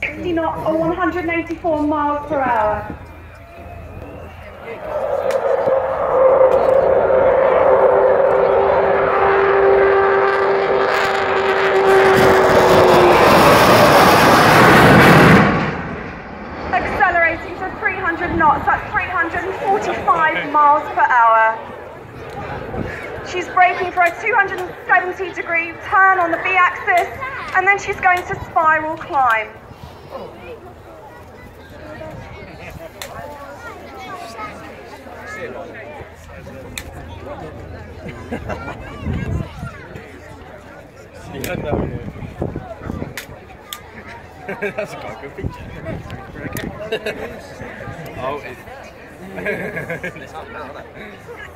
60 knots or 184 miles per hour. Accelerating to 300 knots at 345 miles per hour. She's braking for a 270 degree turn on the B axis and then she's going to spiral climb. That's quite a good picture. oh, it's.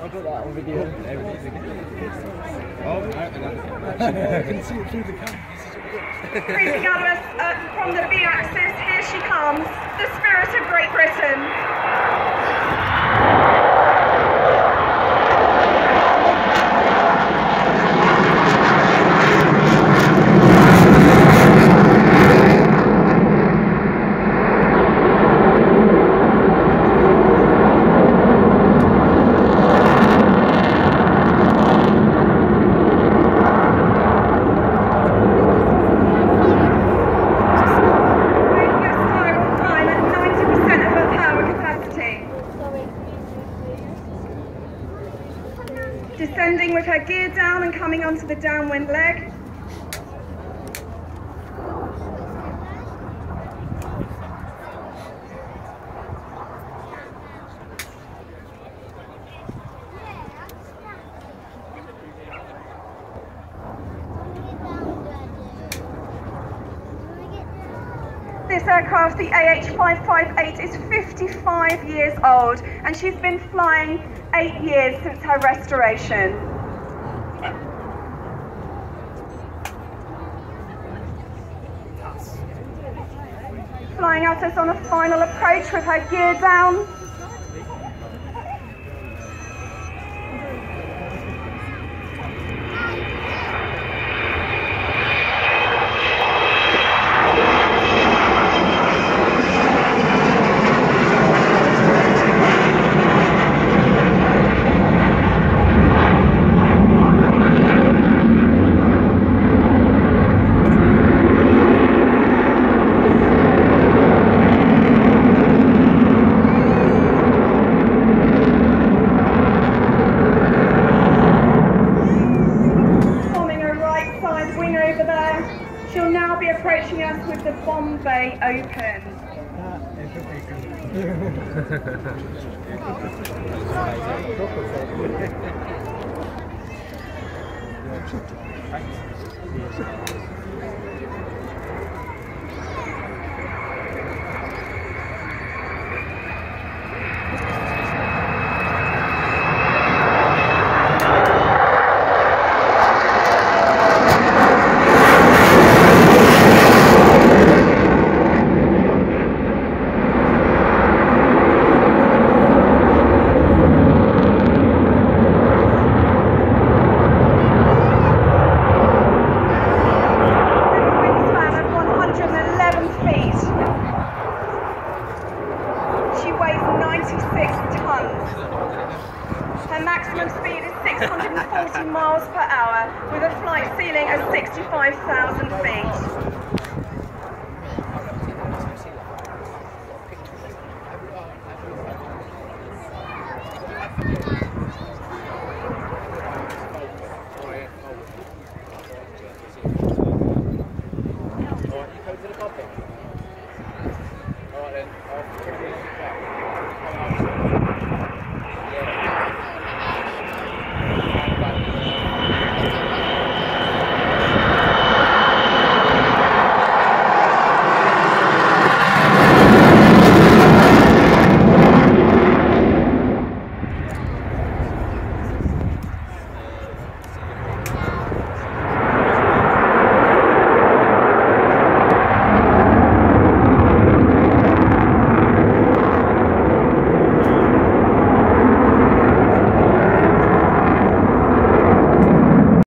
I've got that on video. Oh, no, I can see it through the camera. Of us uh, from the B axis, here she comes, the spirit of Great Britain. Making a spiral climb at 90% of her power capacity. Descending with her gear down and coming onto the downwind leg. This aircraft, the XH558, is 55 years old and she's been flying eight years since her restoration. Flying at us on a final approach with her gear down. The Bombay Open of 111 feet. She weighs 96 tons. Her maximum speed is 640 miles per hour with a flight ceiling of 65,000 feet.